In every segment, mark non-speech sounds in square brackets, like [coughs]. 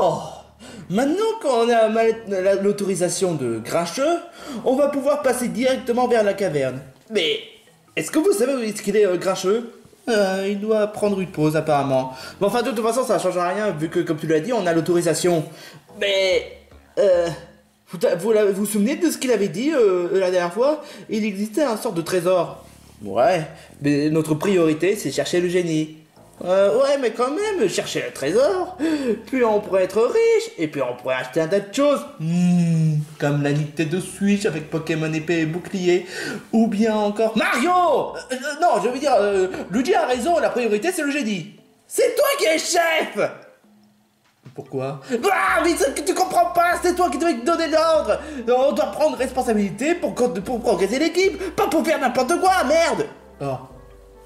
Bon, maintenant qu'on a l'autorisation de Grincheux, on va pouvoir passer directement vers la caverne. Mais est-ce que vous savez où est-ce qu'il est, euh, Grincheux? Euh, Il doit prendre une pause apparemment. Mais enfin, de toute façon, ça ne change rien vu que, comme tu l'as dit, on a l'autorisation. Mais euh, vous vous souvenez de ce qu'il avait dit euh, la dernière fois? Il existait un sort de trésor. Ouais, mais notre priorité, c'est chercher le génie. Euh, ouais, mais quand même, chercher le trésor, puis on pourrait être riche, et puis on pourrait acheter un tas de choses. Hmm, comme la Nintendo Switch avec Pokémon épée et bouclier, ou bien encore Mario Euh, euh, Non, je veux dire, euh, Luigi a raison, la priorité c'est le génie. C'est toi qui es chef pourquoi? Ah, mais tu comprends pas, c'est toi qui devais donner l'ordre On doit prendre responsabilité pour, pour progresser l'équipe, pas pour faire n'importe quoi, merde.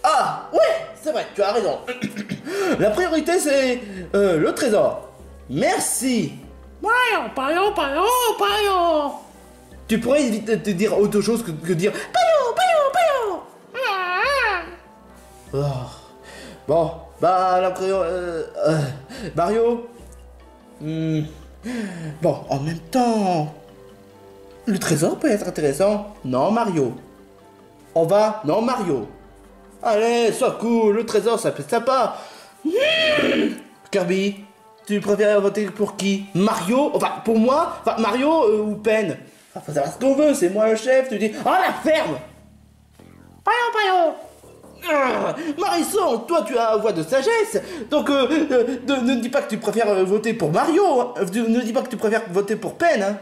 Ah, ouais, c'est vrai, tu as raison. [coughs] La priorité, c'est euh, le trésor. Merci. Payo, payo, payo, payo. Tu pourrais éviter de te dire autre chose que, que dire payo, payo, payo. Oh. Bon, bah la priorité... Euh, euh, Mario Hmm. Bon, en même temps... Le trésor peut être intéressant. Non, Mario. On va Non, Mario. Allez, sois cool, le trésor, ça peut être sympa. Kirby, tu préfères voter pour qui? Mario? Enfin, pour moi? Enfin, Mario euh, ou Pen? Enfin, faut savoir ce qu'on veut, c'est moi le chef, tu dis Oh, la ferme Payo, payo. Ah, Marisson, toi tu as voix de sagesse, donc euh, euh, ne, dis pas que tu préfères voter pour Mario, hein. Ne dis pas que tu préfères voter pour Pen. Hein.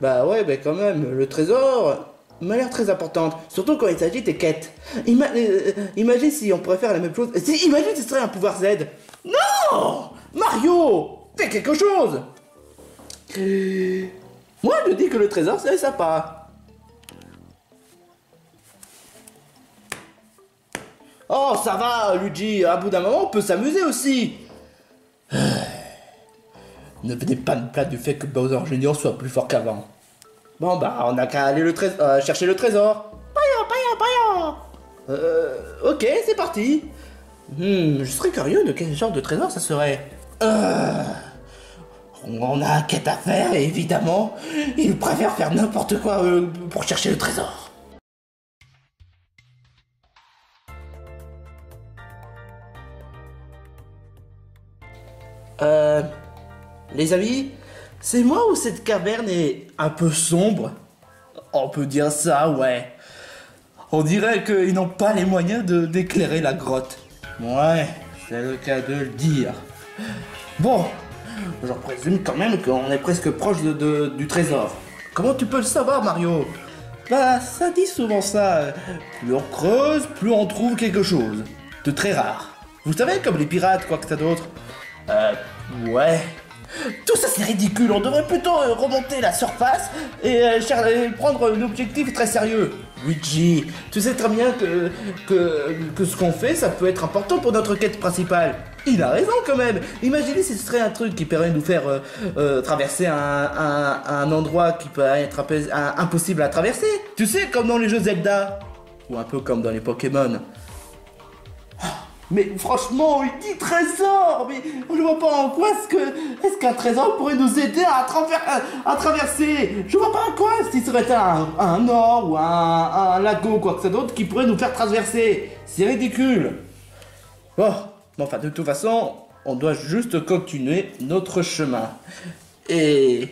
Bah ouais, bah quand même, le trésor m'a l'air très importante, surtout quand il s'agit des quêtes. Ima- euh, imagine si on pourrait faire la même chose. Si, imagine si ce serait un pouvoir Z. Non Mario Fais quelque chose Moi je dis que le trésor c'est sympa. Oh, ça va, Luigi, à bout d'un moment, on peut s'amuser aussi. ne venez pas me plaindre du fait que Bowser Junior soit plus fort qu'avant. Bon, bah, on a qu'à aller le trés- euh, chercher le trésor. Payo, payo, payo. Euh, ok, c'est parti. Hmm, je serais curieux de quel genre de trésor ça serait. Euh, on a un quête à faire, et évidemment, il préfère faire n'importe quoi euh, pour chercher le trésor. Euh, les amis, c'est moi ou cette caverne est un peu sombre? On peut dire ça, ouais. On dirait qu'ils n'ont pas les moyens de d'éclairer la grotte. Ouais, c'est le cas de le dire. Bon, j'en présume quand même qu'on est presque proche de, de- du trésor. Comment tu peux le savoir, Mario? Bah, ça dit souvent ça. Plus on creuse, plus on trouve quelque chose. De très rare. Vous savez, comme les pirates, quoi que ça d'autre. Euh, ouais. Tout ça c'est ridicule, on devrait plutôt euh, remonter la surface et, euh, prendre un objectif très sérieux. Luigi, tu sais très bien que, que, ce qu'on fait, ça peut être important pour notre quête principale. Il a raison quand même. Imaginez si ce serait un truc qui permet de nous faire euh, traverser un, un, un endroit qui peut être impossible à traverser. Tu sais, comme dans les jeux Zelda. Ou un peu comme dans les Pokémon. Mais franchement, il dit trésor Mais je vois pas en quoi est-ce que est-ce qu'un trésor pourrait nous aider à, à, traverser Je vois pas en quoi si ce serait un, or ou un, lago ou quoi que ce soit d'autre qui pourrait nous faire traverser. C'est ridicule. Bon, enfin de toute façon, on doit juste continuer notre chemin. Et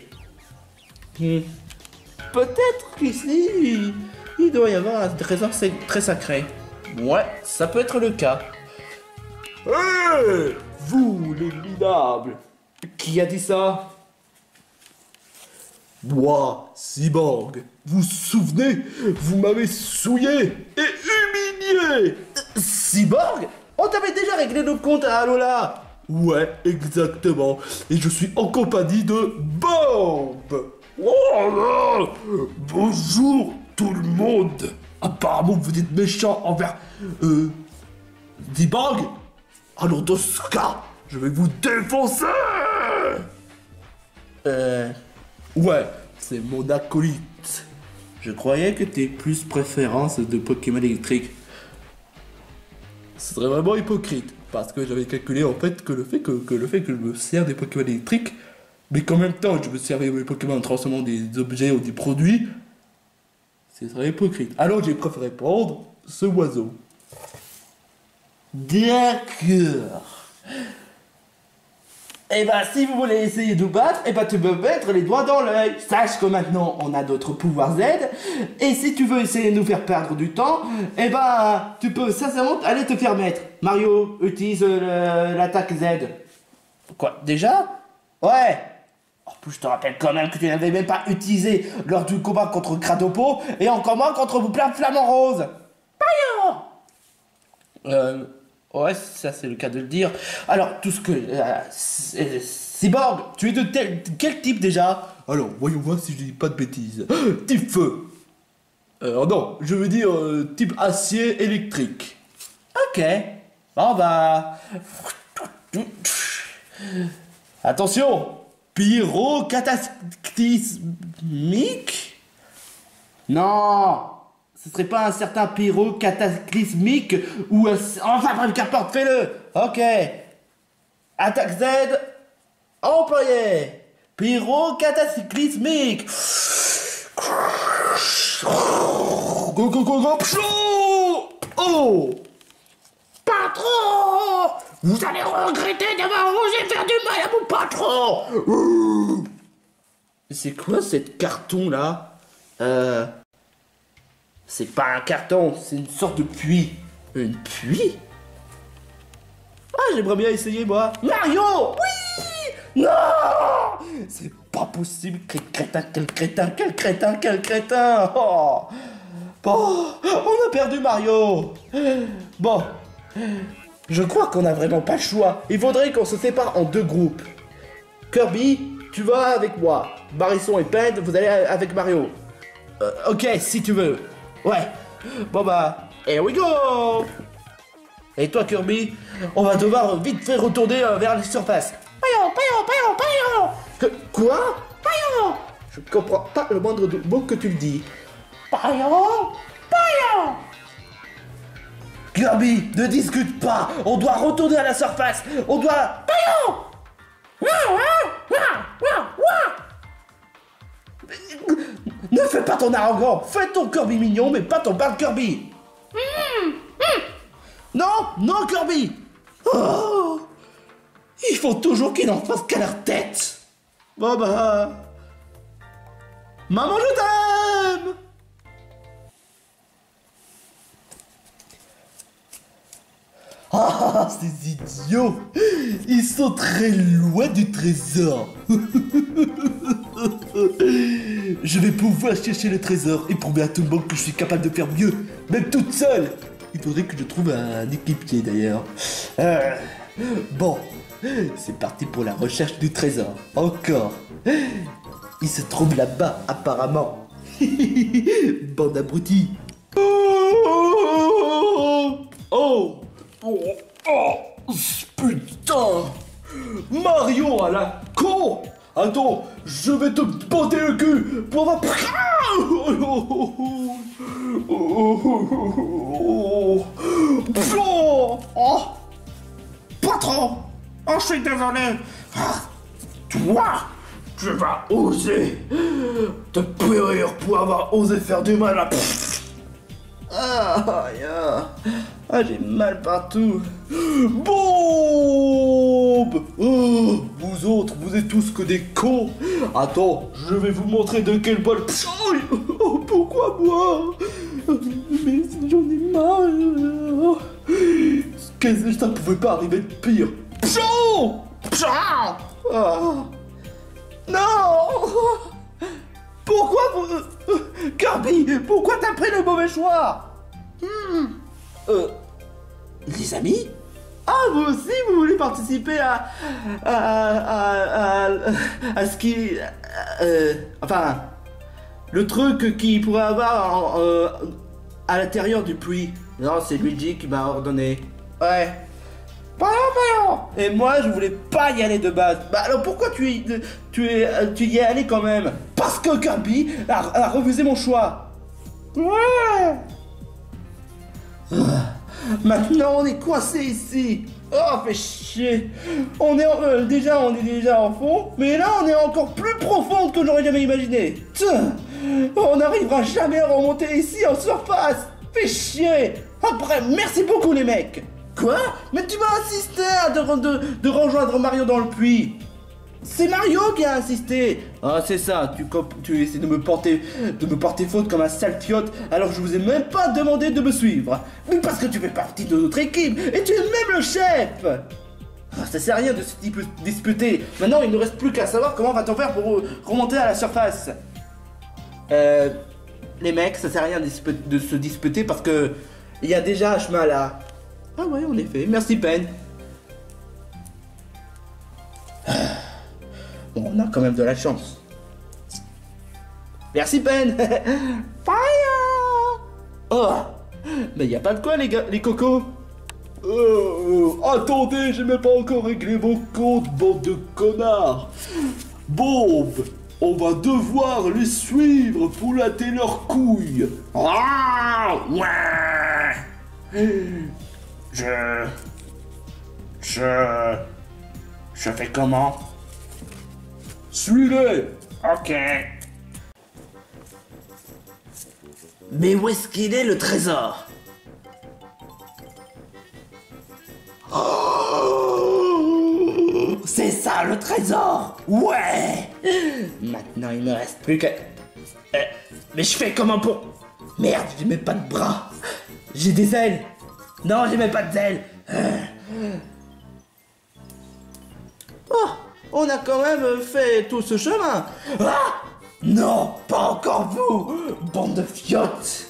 peut-être qu'ici il, doit y avoir un trésor très sacré. Ouais, ça peut être le cas. Hé Vous, les minables. Qui a dit ça? Moi, Cyborg, vous vous souvenez? Vous m'avez souillé et humilié. Cyborg? On t'avait déjà réglé nos comptes à Alola. Ouais, exactement. Et je suis en compagnie de Bob. Oh là. Bonjour tout le monde. Apparemment vous êtes méchant envers... Euh... Cyborg alors dans ce cas, je vais vous défoncer Euh... Ouais, c'est mon acolyte. Je croyais que t'es plus préférence de Pokémon électrique. Ce serait vraiment hypocrite. Parce que j'avais calculé en fait que le fait que, je me sers des Pokémon électriques, mais qu'en même temps je me servais mes Pokémon en transformant des objets ou des produits, ce serait hypocrite. Alors j'ai préféré prendre ce oiseau. D'accord. Eh ben, si vous voulez essayer de nous battre, eh ben, tu peux mettre les doigts dans l'œil. Sache que maintenant, on a d'autres pouvoirs Z. Et si tu veux essayer de nous faire perdre du temps, eh ben, tu peux sincèrement aller te faire mettre. Mario, utilise euh, l'attaque Z. Quoi, déjà? Ouais. En plus, je te rappelle quand même que tu n'avais même pas utilisé lors du combat contre Cratopo et encore moins contre flamants roses. Paillon Euh, ouais, ça c'est le cas de le dire. Alors, tout ce que... euh, Cyborg, tu es de tel- quel type déjà? Alors, voyons voir si je dis pas de bêtises. [gasps] type feu. Euh, non, je veux dire euh, type acier électrique. Ok. Bon bah... Attention Pyrocataclysmique Non Ce serait pas un certain pyrocataclysmique ou un... Enfin bref, qu'importe, fais-le. Ok. Attaque Z. Employé. Pyrocataclysmique Go go go go. Pshou Oh. Patron. Vous allez regretter d'avoir osé faire du mal à mon patron. C'est quoi cette carton là Euh. C'est pas un carton, c'est une sorte de puits. Une puits? Ah, j'aimerais bien essayer moi. Mario Oui Non C'est pas possible. Quel crétin, quel crétin, quel crétin, quel crétin Oh Bon, on a perdu Mario Bon, je crois qu'on a vraiment pas le choix. Il faudrait qu'on se sépare en deux groupes. Kirby, tu vas avec moi. Barisson et Pend, vous allez avec Mario. Euh, ok, si tu veux. Ouais. Bon bah, here we go. Et toi Kirby, on va devoir vite fait retourner euh, vers la surface. Paillon, paillon, paillon, paillon. Que- quoi? Paillon. Je comprends pas le moindre mot que tu me dis. Paillon Paillon. Kirby, ne discute pas. On doit retourner à la surface. On doit... Ouah. Ne fais pas ton arrogant Fais ton Kirby mignon, mais pas ton bad Kirby. Non Non, Kirby. Oh. Il faut toujours qu'ils n'en fassent qu'à leur tête. Bon bah... Maman, je t'aime. Ah, ces idiots. Ils sont très loin du trésor [laughs] Je vais pouvoir chercher le trésor et prouver à tout le monde que je suis capable de faire mieux, même toute seule. Il faudrait que je trouve un équipier d'ailleurs. Euh, bon, c'est parti pour la recherche du trésor. Encore. Il se trouve là-bas apparemment. [laughs] Bande d'abrutis. Oh, oh, oh, oh, putain Mario à la con Attends, je vais te botter le cul pour avoir... Oh, Patron Oh, je suis désolé. Ah, Toi Tu vas oser te périr pour avoir osé faire du mal à... Ah, ah, j'ai mal partout. Bombe oh, Vous autres, vous êtes tous que des cons. Attends, je vais vous montrer de quel bol... Oh, pourquoi moi? Mais j'en ai mal. Qu'est-ce que ça pouvait pas arriver de pire? Ah. Non! Pourquoi vous... [laughs] Kirby, pourquoi t'as pris le mauvais choix Hmm. Euh... Les amis Ah, vous aussi, vous voulez participer à... à... à... à, à ce qui... euh, enfin... Le truc qui pourrait avoir en- euh, à l'intérieur du puits. Non, c'est Luigi qui m'a ordonné. Ouais. Et moi, je voulais pas y aller de base. Bah alors pourquoi tu y, tu es, euh, tu y es allé quand même? Parce que Kirby a, refusé mon choix. Ouais Maintenant, on est coincé ici. Oh, fait chier. On est euh, déjà, on est déjà en fond, mais là, on est encore plus profond que j'aurais jamais imaginé. Tiens, on n'arrivera jamais à remonter ici en surface. Fait chier. Après, merci beaucoup les mecs. Quoi Mais tu m'as insisté à de, de- rejoindre Mario dans le puits. C'est Mario qui a insisté. Ah c'est ça, tu, tu essaies de me porter de me porter faute comme un sale fiotte alors je vous ai même pas demandé de me suivre. Mais parce que tu fais partie de notre équipe et tu es même le chef. Ah, Ça sert à rien de se dis- disputer. Maintenant il ne reste plus qu'à savoir comment va-t-on faire pour remonter à la surface. Euh... Les mecs, ça sert à rien de se disputer parce que il y a déjà un chemin là. Ah ouais, en effet, merci Ben. [sighs] Bon, on a quand même de la chance. Merci Ben [laughs] Fire Oh Mais y pas de quoi les gars, les cocos Euh, attendez, j'ai même pas encore réglé vos comptes, bande de connards. Bombe, on va devoir les suivre pour latter leurs couilles. Ah, ouais. Je. Je. Je fais comment? Suis-les. Ok. Mais où est-ce qu'il est le trésor? Oh C'est ça le trésor Ouais Maintenant il me reste plus que... Euh, mais je fais comment pour... Merde, j'ai même pas de bras J'ai des ailes Non, j'ai même pas d'ailes Euh. Oh On a quand même fait tout ce chemin. Ah Non, pas encore vous Bande de fiottes.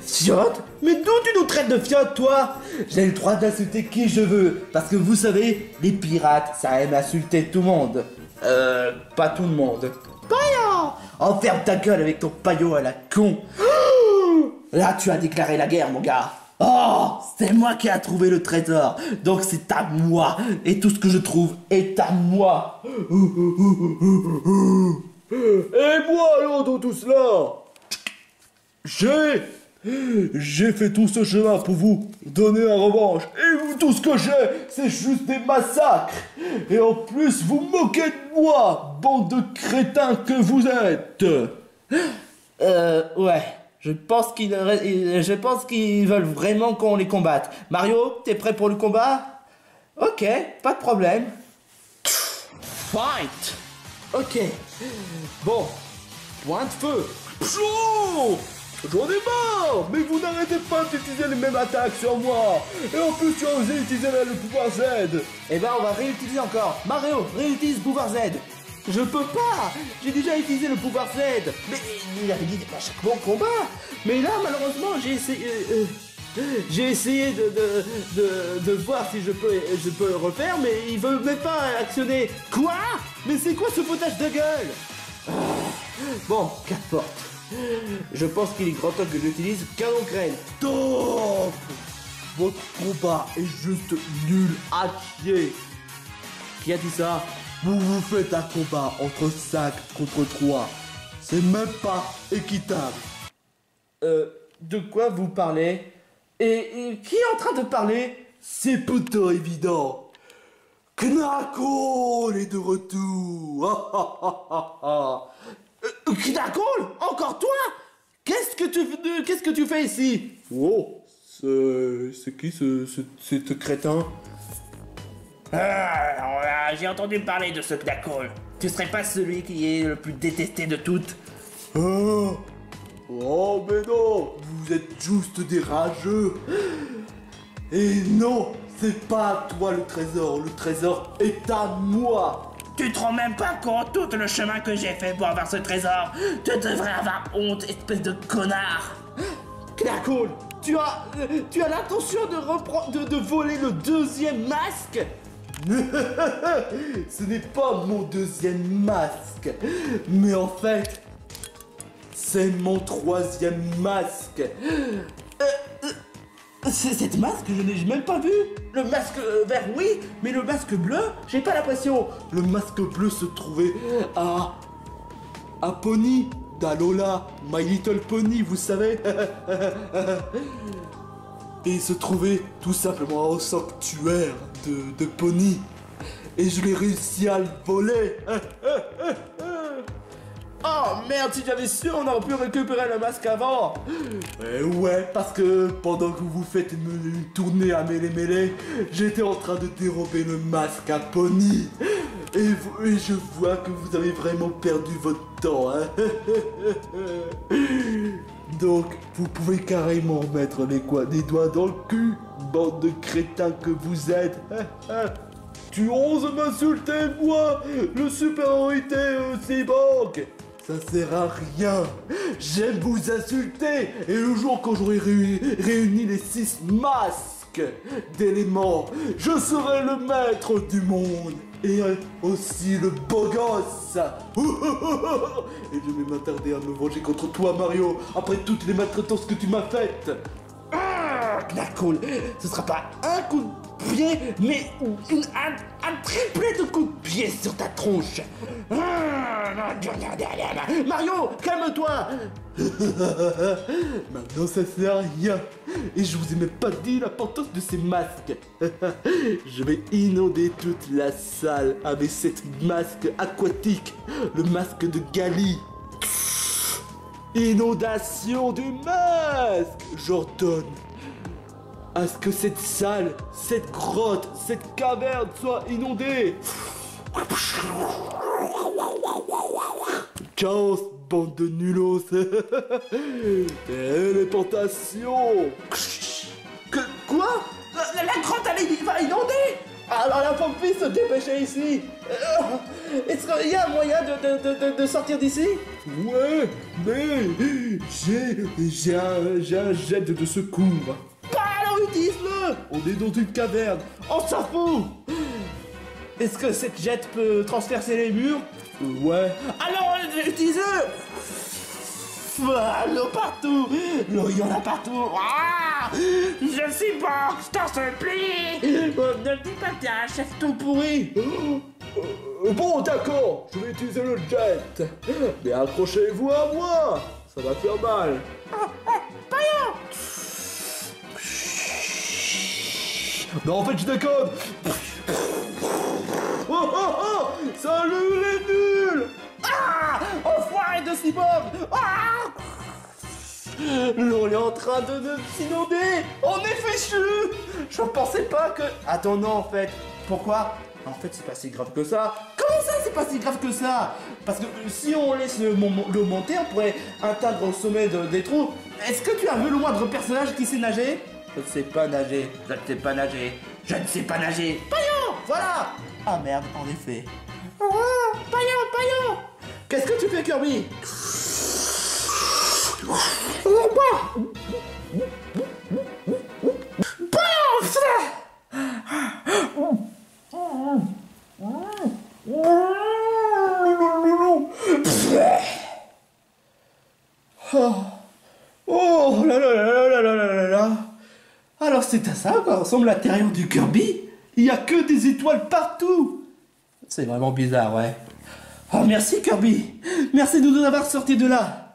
Fiotte Mais d'où tu nous traites de fiotte, toi? J'ai le droit d'insulter qui je veux, parce que vous savez, les pirates, ça aime insulter tout le monde. Euh, pas tout le monde. Paillot Enferme ta gueule avec ton paillot à la con. Là, tu as déclaré la guerre, mon gars Oh C'est moi qui a trouvé le trésor, donc c'est à moi, et tout ce que je trouve est à moi Et moi alors dans tout cela? J'ai... J'ai fait tout ce chemin pour vous donner un revanche. Et vous, tout ce que j'ai, c'est juste des massacres. Et en plus, vous moquez de moi, bande de crétins que vous êtes. Euh, ouais. Je pense qu'ils je pense qu'ils veulent vraiment qu'on les combatte. Mario, t'es prêt pour le combat? Ok, pas de problème. Fight Ok. Bon. Point de feu. Pshou J'en ai marre Mais vous n'arrêtez pas d'utiliser les mêmes attaques sur moi Et en plus, tu as osé utiliser le pouvoir Z Eh ben, on va réutiliser encore. Mario, réutilise pouvoir Z. Je peux pas. J'ai déjà utilisé le pouvoir Z. Mais il avait dit à chaque bon combat. Mais là, malheureusement, j'ai essayé... euh, j'ai essayé de, voir si je peux, le refaire, mais il veut même pas actionner. Quoi? Mais c'est quoi ce foutage de gueule? Bon, qu'importe. Je pense qu'il est grand temps que j'utilise canon graine. Top Votre combat est juste nul à chier. Qui a dit ça? Vous vous faites un combat entre 5 contre 3. C'est même pas équitable. Euh, de quoi vous parlez? Et, et qui est en train de parler? C'est plutôt évident. Knuckle est de retour. Euh, Knuckle Encore toi? Qu'est-ce que tu qu'est-ce que tu fais ici? Oh, c'est qui ce, ce, ce crétin? Ah, J'ai entendu parler de ce Knuckle. Tu serais pas celui qui est le plus détesté de toutes. Oh. Oh mais non Vous êtes juste des rageux. Et non C'est pas à toi le trésor, le trésor est à moi. Tu te rends même pas compte tout le chemin que j'ai fait pour avoir ce trésor. Tu devrais avoir honte, espèce de connard. Knuckle Tu as tu as l'intention de reprendre de, de voler le deuxième masque? [laughs] Ce n'est pas mon deuxième masque Mais en fait, c'est mon troisième masque. C'est- Cette masque, je n'ai même pas vu. Le masque euh, vert, oui, mais le masque bleu, j'ai pas l'impression. Le masque bleu se trouvait à... à Pony d'Alola, My Little Pony, vous savez [laughs] Et il se trouvait tout simplement au sanctuaire de, de Pony. Et je l'ai réussi à le voler. [laughs] Oh merde, si j'avais su, on aurait pu récupérer le masque avant. Eh ouais, parce que pendant que vous faites une, tournée à Mêlé Mêlé, j'étais en train de dérober le masque à Pony. Et, vous- et je vois que vous avez vraiment perdu votre temps. Hein [laughs] Donc, vous pouvez carrément mettre les, des doigts dans le cul, bande de crétins que vous êtes. [laughs] tu oses m'insulter, moi, le super-héroïté euh, cyborg ça sert à rien. J'aime vous insulter. Et le jour quand j'aurai réuni, les six masques d'éléments, je serai le maître du monde. Et aussi le beau gosse. [laughs] Et je vais m'attarder à me venger contre toi, Mario, après toutes les maltraitances que tu m'as faites. Knuckle, ce sera pas un coup de pied, mais une- un, un triplet de coups de pied sur ta tronche. Ah, Mario, calme-toi. [laughs] Maintenant ça sert à rien. Et je vous ai même pas dit l'importance de ces masques. [laughs] je vais inonder toute la salle avec cette masque aquatique. Le masque de Gali. Inondation du masque J'ordonne à ce que cette salle, cette grotte, cette caverne soit inondée. Chaos, bande de nulos. [laughs] Téléportation. Que, quoi? La, grotte, elle va inonder? Alors la faut se dépêcher ici. Euh, Est-ce qu'il y a un moyen de, de- de- de- sortir d'ici? Ouais, mais j'ai j'ai un, j'ai un jet de secours. Utilise-le On est dans une caverne. On s'en fout Est-ce que cette jet peut transpercer les murs? Ouais. Alors utilise-le Ah, L'eau partout L'eau, il y en a partout Ah Je suis bon, je t'en supplie Oh, Ne le dis pas, t'es un chef tout pourri Euh, Bon, d'accord, je vais utiliser le jet. Mais accrochez-vous à moi. Ça va faire mal. Non, en fait, je déconne. Oh, oh, oh. Salut les nuls. Ah Enfoiré de cyborg Ah. L'eau est en train de, de s'inonder On est fichu Je pensais pas que... Attends, non, en fait. Pourquoi? En fait, c'est pas si grave que ça. Comment ça, c'est pas si grave que ça? Parce que euh, si on laisse le monter, on pourrait atteindre au sommet de- des trous. Est-ce que tu as vu le moindre personnage qui sait nager Je ne sais pas nager. Je ne sais pas nager. Je ne sais pas nager. Paillon Voilà Ah merde, en effet. Oh, Paillon, Qu'est-ce que tu fais, Kirby? Oh là là là là là là là là là Alors c'est à ça quoi ressemble l'intérieur du Kirby. Il y a que des étoiles partout. C'est vraiment bizarre, ouais. Oh merci Kirby. Merci de nous avoir sortis de là.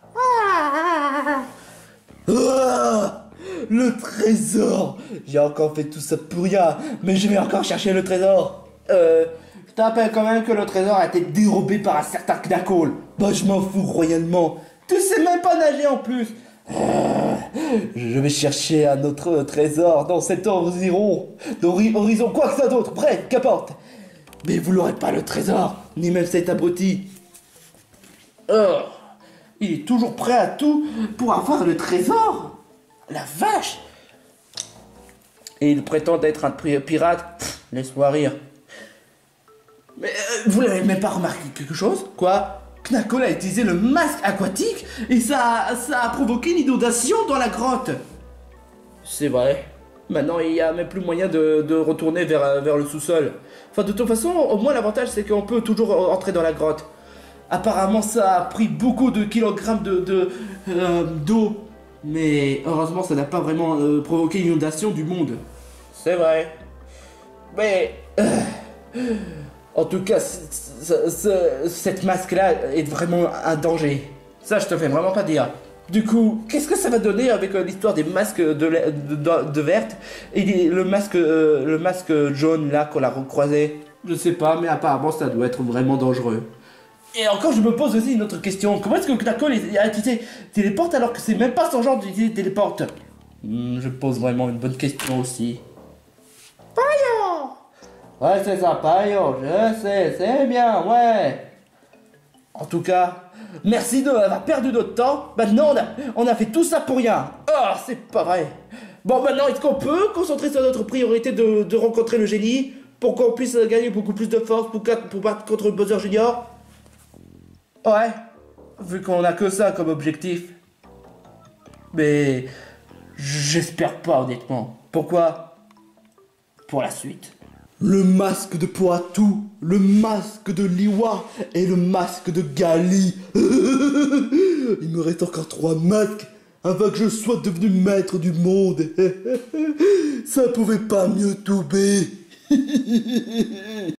Ah, Le trésor. J'ai encore fait tout ça pour rien, mais je vais encore chercher le trésor. Euh... Je te rappelle quand même que le trésor a été dérobé par un certain Knuckle. Bah je m'en fous royalement. Tu sais même pas nager en plus Je vais chercher un autre trésor dans cet horizon. Horizon quoi que ça d'autre, bref, qu'importe. Mais vous l'aurez pas le trésor, ni même cet abruti. Oh, il est toujours prêt à tout pour avoir le trésor La vache Et il prétend être un pirate Laisse-moi rire. Mais euh, vous l'avez même pas remarqué quelque chose? Quoi? Knuckle a utilisé le masque aquatique et ça, ça a provoqué une inondation dans la grotte. C'est vrai. Maintenant, il n'y a même plus moyen de, retourner vers, vers le sous-sol. Enfin, de toute façon, au moins l'avantage c'est qu'on peut toujours entrer dans la grotte. Apparemment, ça a pris beaucoup de kilogrammes de, euh, d'eau, mais heureusement, ça n'a pas vraiment euh, provoqué l'inondation du monde. C'est vrai. Mais euh, en tout cas, ce- cette masque-là est vraiment un danger. Ça, je te fais vraiment pas dire. Du coup, qu'est-ce que ça va donner avec euh, l'histoire des masques de, la- de, de- de verte et les- le masque, euh, le masque jaune là qu'on a recroisé? Je sais pas, mais apparemment ça doit être vraiment dangereux. Et encore, je me pose aussi une autre question. Comment est-ce que Knacko les a utilisé téléporte alors que c'est même pas son genre d'utiliser téléporte? Hmm, Je pose vraiment une bonne question aussi. Ouais, c'est ça, Paillon, je sais, c'est bien, ouais. En tout cas, merci de d'avoir perdu notre temps. Maintenant, on a, on a fait tout ça pour rien. Oh, c'est pas vrai. Bon, maintenant, est-ce qu'on peut concentrer sur notre priorité de, rencontrer le génie pour qu'on puisse gagner beaucoup plus de force pour, pour battre contre Bowser Junior? Ouais, vu qu'on a que ça comme objectif. Mais j'espère pas, honnêtement. Pourquoi? Pour la suite. Le masque de Poitou, le masque de Liwa et le masque de Gali. [laughs] Il me reste encore trois masques avant que je sois devenu maître du monde. [laughs] Ça pouvait pas mieux tomber. [laughs]